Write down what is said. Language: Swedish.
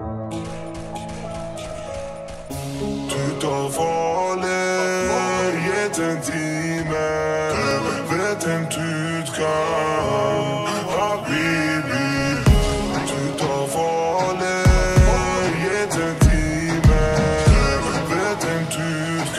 Du tar farlig, get en timme. Vet en tut kan, habibi Du tar get en timme. Vet en tut